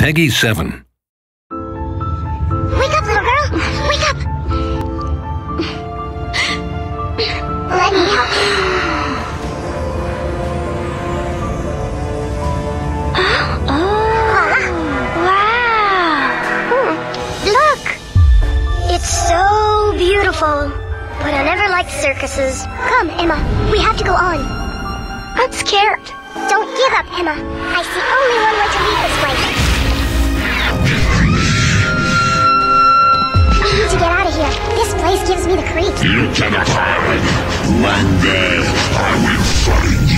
Peggy 7. Wake up, little girl! Wake up! Let me help you. Oh, wow. Hmm. Look! It's so beautiful. But I never liked circuses. Come, Emma. We have to go on. I'm scared. Don't give up, Emma. I see only one way to leave this place. You cannot hide. One day I will